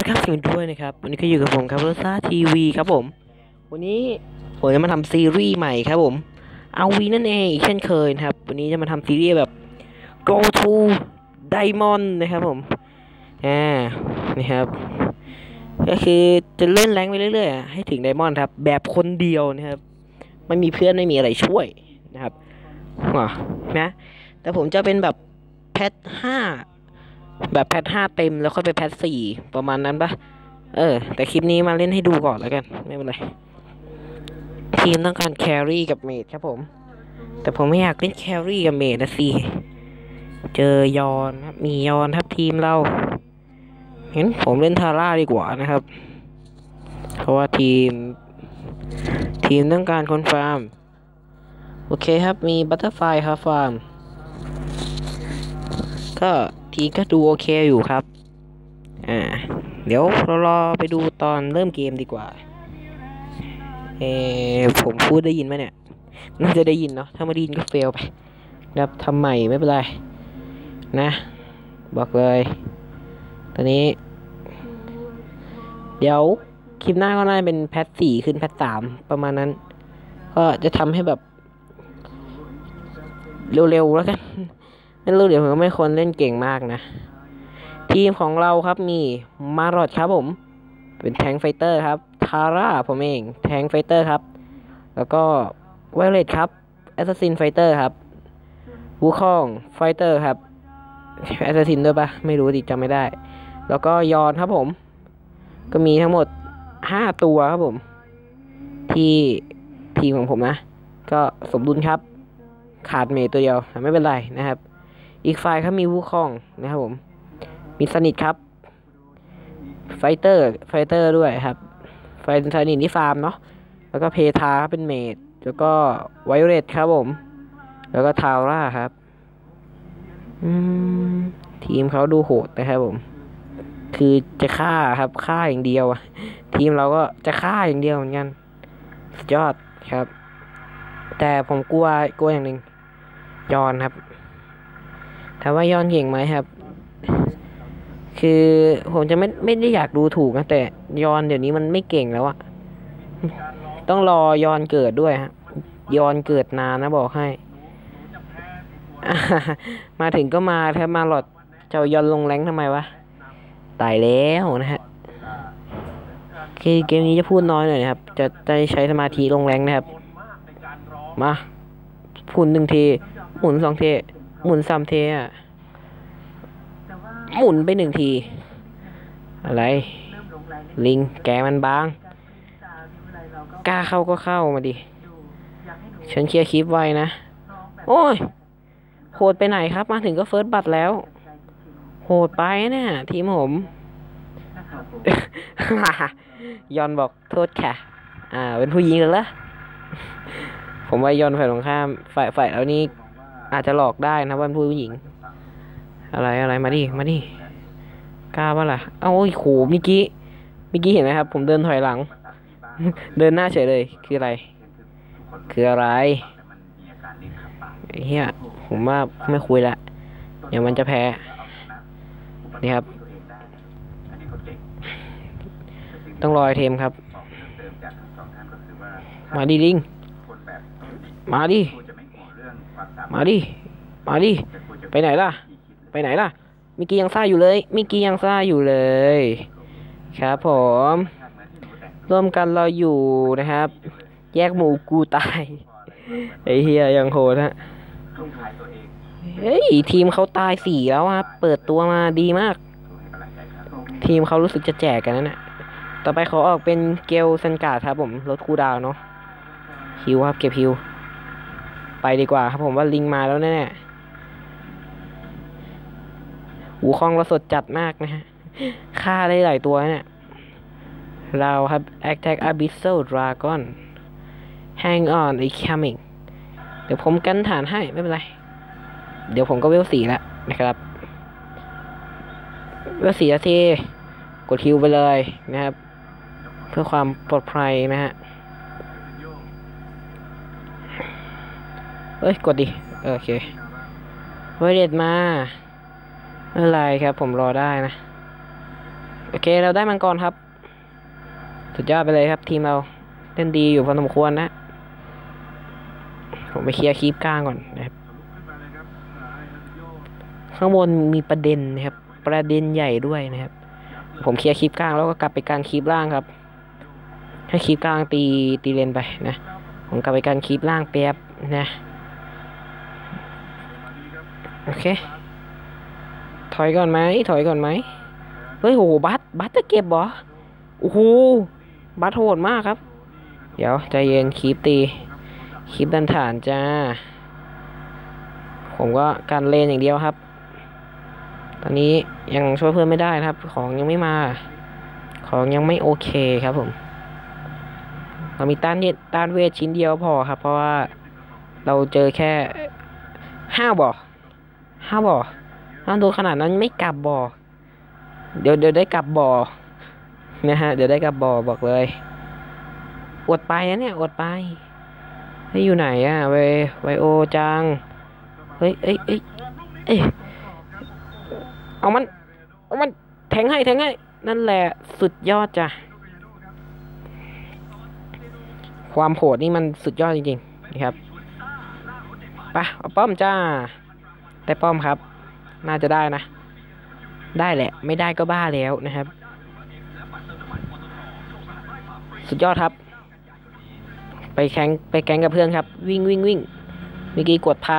นะครับสวัสดีด้วยนะครับ วันนี้ก็อยู่กับผมครับรซ่าทีวีครับผม วันนี้ผมจะมาทำซีรีส์ใหม่ครับผมเอาวีนั่นเองอีกเช่นเคยนะครับ วันนี้จะมาทำซีรีส์แบบ go to diamond นะครับผมอ่านี่ครับ ก็คือจะเล่นแรงไปเรื่อยๆให้ถึงไดมอนด์ครับ แบบคนเดียวนะครับไม่มีเพื่อนไม่มีอะไรช่วยนะครับอ๋อนะแต่ผมจะเป็นแบบplat ห้า แบบ plat ห้าเต็มแล้วค่อยไป plat สี่ประมาณนั้นปะเออ แต่คลิปนี้มาเล่นให้ดูก่อนแล้วกัน ไม่เป็นไร ทีมต้องการ carry กับ mage ครับผม แต่ผมไม่อยากเล่น carry กับ mage นะสิ เจอยอนครับมียอนครับทีมเราเห็นผมเล่นทาร่าดีกว่านะครับ เพราะว่าทีม ทีมต้องการคนฟาร์ม โอเคครับมีบัตเตอร์ไฟครับฟาร์ม ก็ ทีก็ดูโอเคอยู่ครับ อ่า เดี๋ยวเรารอไปดูตอนเริ่มเกมดีกว่า เออผมพูดได้ยินไหมเนี่ย น่าจะได้ยินเนาะ ถ้าไม่ได้ยินก็เฟลไปครับทำใหม่ไม่เป็นไร นะ บอกเลย ตอนนี้ เดี๋ยวคลิปหน้าก็น่าจะเป็นแพทสี่ขึ้นแพทสามประมาณนั้น ก็จะทำให้แบบ เร็วๆแล้วกัน ไม่รู้เดี๋ยวผมก็ไม่คนเล่นเก่งมากนะ ทีมของเราครับมี Maloch ครับผม เป็น tank fighter ครับทาร่าผมเอง tank fighter ครับ แล้วก็ Violet ครับ assassin fighter ครับ Wukong fighter ครับ assassin ด้วยปะไม่รู้ดิจำไม่ได้ แล้วก็ Yorn ครับผม ก็มีทั้งหมดห้าตัวครับผม ที่ทีมของผมนะ ก็สมดุลครับ ขาด mage ตัวเดียว ไม่เป็นไรนะครับ อีกฝ่ายครับมี Wukong นะครับผม มี Zanis ครับ fighter fighter ด้วยครับ ไฟ Zanis ที่ฟาร์มเนาะ แล้วก็ Preyta เป็น mage แล้วก็ Violet ครับผม แล้วก็ทาร่าครับ อืม ทีมเขาดูโหดนะครับผม คือจะฆ่าครับฆ่าอย่างเดียวอะทีมเราก็จะฆ่าอย่างเดียวเหมือนกันสุดยอดครับ แต่ผมกลัวกลัวอย่างหนึ่งยอนครับ ถามว่าย้อนเก่งไหมครับ คือผมจะไม่ไม่ได้อยากดูถูกนะแต่ยอนเดี๋ยวนี้มันไม่เก่งแล้วอะต้องรอยอนเกิดด้วยฮะยอนเกิดนานนะบอกให้ มาถึงก็มาแทบมาหลอดเจ้ายอนลงแรงทำไมวะตายแล้วนะฮะคือเกมนี้จะพูดน้อยหน่อยนะครับ จะได้ใช้สมาธิลงแรงนะครับ มาหมุนหนึ่งทีหมุนสองที หมุนสามทีอะ หมุนไปหนึ่งที อะไร ลิงแกมันบาง กล้าเข้าก็เข้ามาดิ ฉันเคลียร์คลิปไว้นะ โอ้ย โหดไปไหนครับ มาถึงก็เฟิร์สบัตรแล้ว โหดไปเนี่ยทีมผมยอนบอกโทษค่ะ อ่า เป็นผู้หญิงเหรอผมว่ายอนฝ่ายตรงข้าม ฝ่ายฝ่ายแล้วนี่ อาจจะหลอกได้นะว่าเป็นผู้หญิง อะไรอะไรมาดิมาดิกล้าปะล่ะเอ้าโอ้ยโหเมื่อกี้เมื่อกี้เห็นไหมครับ ผมเดินถอยหลัง เดินหน้าเฉยเลย คืออะไร คืออะไรไอ้เฮียผมว่าไม่คุยละเดี๋ยวมันจะแพ้นี่ครับ ต้องรอไอเทมครับ มาดิลิง มาดิ มาดิ มาดิ ไปไหนล่ะ ไปไหนล่ะ เมื่อกี้ยังซ่าอยู่เลย เมื่อกี้ยังซ่าอยู่เลยย ครับผม ร่วมกันเราอยู่นะครับ แยกหมูกูตาย ไอ้เฮียยังโหดฮะ เฮ้ย ทีมเขาตายสี่แล้วอะเปิดตัวมาดีมาก ทีมเขารู้สึกจะแจกกันนั่นแหละต่อไปเขาออกเป็นเกลซันกาดครับผมลดคูดาวเนาะฮิวครับเก็บฮิว ไปดีกว่าครับผมว่าลิงมาแล้วแน่ๆหูคองเราสดจัดมากนะฮะฆ่าได้หลายตัวเนี่ย เราครับ Attack Abyssal Dragon Hang on I coming เดี๋ยวผมกันฐานให้ไม่เป็นไร เดี๋ยวผมก็เวลสี่แล้วนะครับ เวลสี่นาทีกดฮิวไปเลยนะครับ เพื่อความปลอดภัยนะฮะ เอ้ย กดดิ โอเคไวเด็ดมาไม่เป็นไรครับ ผมรอได้นะ โอเค เราได้มังกรครับ สุดยอดไปเลยครับ ทีมเราเล่นดีอยู่พอสมควรนะ ผมไปเคลียร์คีปกลางก่อนนะครับ ข้างบนมีประเด็นนะครับ ประเด็นใหญ่ด้วยนะครับ ผมเคลียร์คลิปกลางแล้วก็กลับไปกลางคลิปล่างครับ ให้คลิปกลางตีตีเลนไปนะ ผมกลับไปกลางคลิปล่างแป๊บนะ โอเค ถอยก่อนไหมถอยก่อนไหมเฮ้ยโหบัสบัสจะเก็บเหรอโอ้โหบัสโหดมากครับ เดี๋ยวใจเย็นคลิปตีคลิปดันฐานจ้า ผมก็การเลนอย่างเดียวครับ ตอนนี้ยังช่วยเพื่อนไม่ได้นะครับ ของยังไม่มา ของยังไม่โอเคครับผม เรามีต้านเย็ดต้านเวทชิ้นเดียวพอครับ เพราะว่าเราเจอแค่ห้าบ่อ ห้าบ่อถ้าดูขนาดนั้นไม่กลับบ่อ เดี๋ยวเดี๋ยวได้กลับบ่อนะฮะ เดี๋ยวได้กลับบ่อบอกเลย อดไปนะเนี่ย อดไปเฮ้ยอยู่ไหนอะไวไวโอจัง เฮ้ยเอ้ยเอ้ยเอ้ยเอามัน เอามันแทงให้แทงให้ นั่นแหละสุดยอดจ้ะ ความโหดนี่มันสุดยอดจริงๆนะครับไปะเอาป้อมจ้า แต่ป้อมครับ น่าจะได้นะ ได้แหละ ไม่ได้ก็บ้าแล้วนะครับ สุดยอดครับ ไปแข่งไปแข่งกับเพื่อนครับ วิ่งวิ่งวิ่งเมื่อกี้กดพา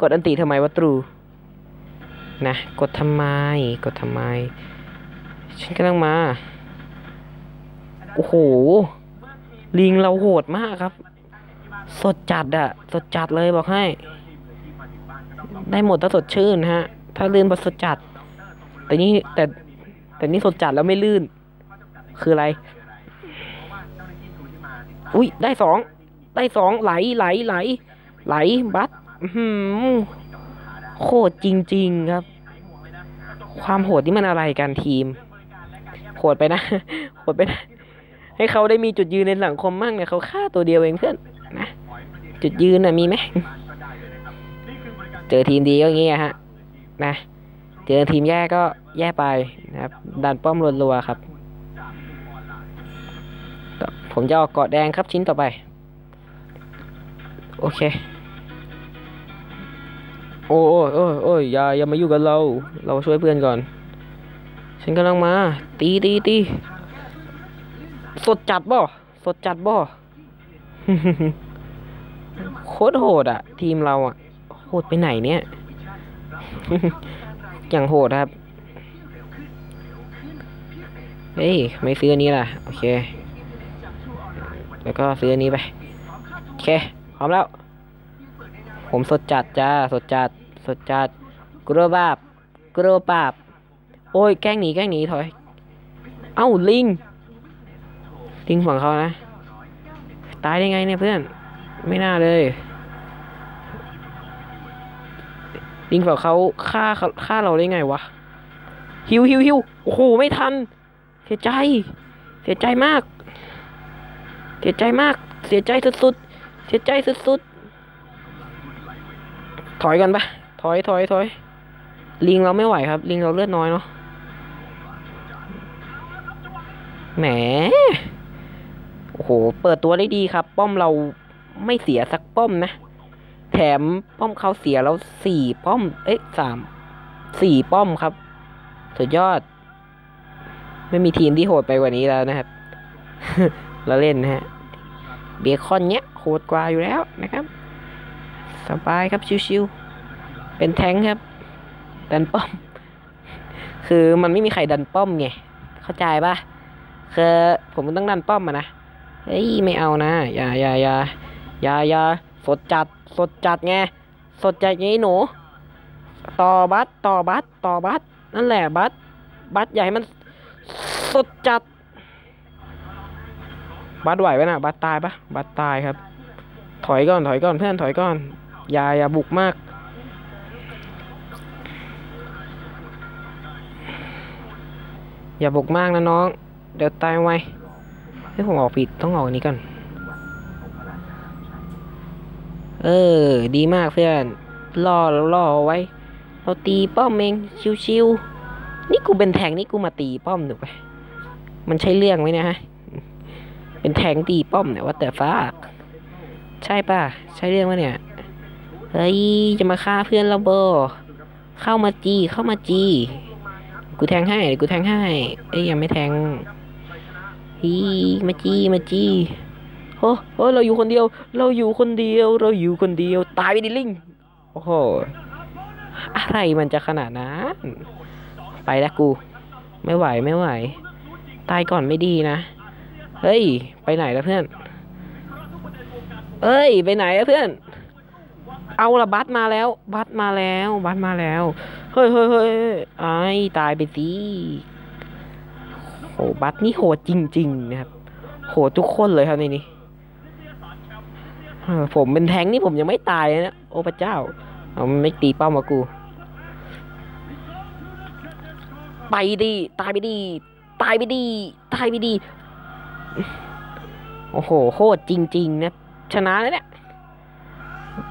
กดอันติทำไมวะตรูนะกดทำไม กดทำไม ฉันกำลังมา โอ้โห ลิงเราโหดมากครับ สดจัดอะสดจัดเลยบอกให้ ได้หมดถ้าสดชื่นฮะ ถ้าลื่นพอสดจัด แต่นี่แต่แต่นี่สดจัดแล้วไม่ลื่น คืออะไร อุ้ยได้สอง ได้สองไหลไหลไหล ไหลบัตอื้อหือโคตรจริง ๆ ครับ ความโหดนี่มันอะไรกันทีม โหดไปนะ โหดไปนะ ให้เขาได้มีจุดยืนในสังคมมั่งเนี่ยเขาฆ่าตัวเดียวเองเพื่อนนะ จุดยืนน่ะมีไหม เจอทีมดีก็อย่างงี้อะฮะนะเจอทีมแย่ก็แย่ไปนะครับดันป้อมรัวๆครับ ผมจะออกเกาะแดงครับชิ้นต่อไป โอเค โอ้ยโอ้ยโอ้ยอย่าอย่ามาอยู่กับเรา เราช่วยเพื่อนก่อน ฉันกำลังมา ตีตีตีสดจัดบ่สดจัดบ่โคตรโหดอะทีมเราอะ โหดไปไหนเนี่ย อย่างโหดครับ เฮ้ย ไม่ซื้อนี้ล่ะ โอเค แล้วก็ซื้อนี้ไป โอเค พร้อมแล้ว ผมสดจัดจ้า สดจัด สดจัด กรัวบาบกรัวปาบ โอ้ย แกล้งหนี แกล้งหนีถอย เอ้า ลิง ลิงฝั่งเขานะ ตายได้ไงเนี่ยเพื่อน ไม่น่าเลย ลิงฝั่งเขาฆ่าเขาฆ่าเราได้ไงวะฮิวฮิวฮิวโอ้โหไม่ทัน เสียใจ เสียใจมาก เสียใจมาก เสียใจสุดๆ เสียใจสุดๆ ถอยกันปะถอยถอยถอยลิงเราไม่ไหวครับ ลิงเราเลือดน้อยเนาะแหมโอ้โห เปิดตัวได้ดีครับ ป้อมเราไม่เสียสักป้อมนะ แถมป้อมเขาเสียแล้วสี่ป้อม เอ๊ะสามสี่ป้อมครับ สุดยอด ไม่มีทีมที่โหดไปกว่านี้แล้วนะครับเราเล่นนะฮะเบคอนเนี้ยโหดกว่าอยู่แล้วนะครับ สบายครับชิวๆเป็นแทงครับ ดันป้อม คือมันไม่มีใครดันป้อมไงเข้าใจปะคือผมต้องดันป้อมอะนะเฮ้ยไม่เอานะอย่าอย่าอย่าอย่าอย่าสดจัด สดจัดไง สดจัดไงหนู ต่อบัสต่อบัสต่อบัสนั่นแหละบัสบัสใหญ่มันสดจัด บัสไหวปะนะบัสตายปะบัสตายครับ ถอยก่อน ถอยก่อนเพื่อนถอยก่อนอย่าอย่าบุกมากอย่าบุกมากนะน้อง เดี๋ยวตายไวให้ผมออกผิดต้องออกอันนี้ก่อน เออ ดีมากเพื่อนล่อล่อเอไว้ เราตีป้อมเองชิวๆนี่กูเป็นแทงนี่กูมาตีป้อมถูกไหมมันใช่เรื่องไหมเนะฮะเป็นแทงตีป้อมเนี่ยว่าแต่ฟ้าใช่ป่ะใช่เรื่องวะเนี่ยเฮ้ยจะมาฆ่าเพื่อนเราโบเข้ามาจีเข้ามาจีกูแทงให้กูแทงให้เอ้ยยังไม่แทงฮีมาจีมาจี้ โอ้เราอยู่คนเดียว เราอยู่คนเดียว เราอยู่คนเดียว ตายไปดิลิง โอ้โห อะไรมันจะขนาดนั้น ไปแล้วกู ไม่ไหวไม่ไหว ตายก่อนไม่ดีนะ เฮ้ย ไปไหนแล้วเพื่อน เอ้ย ไปไหนอะเพื่อน เอาละบัสมาแล้ว บัสมาแล้ว บัสมาแล้ว เฮ้ยเฮ้ยเฮ้ยไอ้ตายไปสิโหบัสนี่โหดจริง ๆ นะครับ โหดทุกคนเลยครับในนี้ ผมเป็นแทงนี่ผมยังไม่ตายนะโอ้พระเจ้าเอาไม่ตีเป้ามากู ไปดีตายไปดีตายไปดีตายไปดีโอ้โหโคตรจริง ๆ นะ ชนะแล้วเนี่ย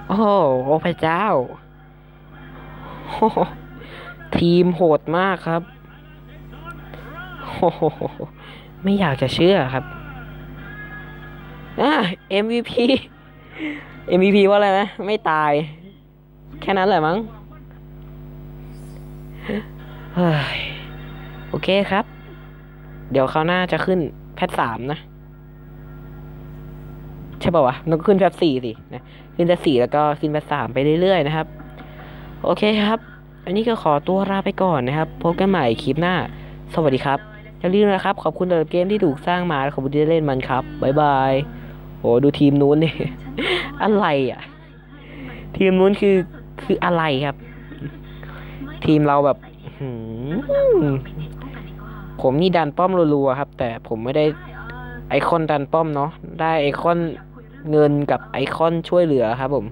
โอ้โหโอ้พระเจ้า ทีมโหดมากครับโอ้โหไม่อยากจะเชื่อครับอ่า MVP MVP ว่าอะไรนะ ไม่ตาย แค่นั้นแหละมั้งเฮ้ยโอเคครับ เดี๋ยวเขาวหน้าจะขึ้นแพทสามนะ ใช่ป่าวะมันกขึ้นแพทสี่สินะขึ้นแพทสี่แล้วก็ขึ้นแพทสามไปเรื่อยๆนะครับ โอเคครับ อันนี้ก็ขอตัวลาไปก่อนนะครับ พบกันใหม่คลิปหน้า สวัสดีครับอย่าลืมนะครับ ขอบคุณสำหรับเกมที่ถูกสร้างมาและขอบคุณที่ได้เล่นมันครับ บ๊ายบาย โห ดูทีมนู้นนี่ อะไรอะ ทีมนู้นคือคืออะไรครับ ทีมเราแบบผมนี่ดันป้อมรัวๆครับ แต่ผมไม่ได้ไอคอนดันป้อมเนาะได้ไอคอนเงินกับไอคอนช่วยเหลือครับผม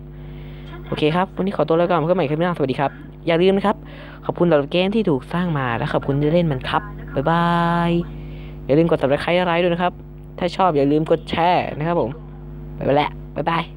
โอเคครับ วันนี้ขอตัวแล้วก่อนเพื่อนใหม่คลิปหน้าสวัสดีครับ อย่าลืมนะครับ ขอบคุณสำหรับเกมที่ถูกสร้างมาและขอบคุณที่เล่นมันครับ บ๊ายบาย อย่าลืมกด subscribe อะไรด้วยนะครับ ถ้าชอบอย่าลืมกดแชร์นะครับผม ไปแล้ว บ๊ายบาย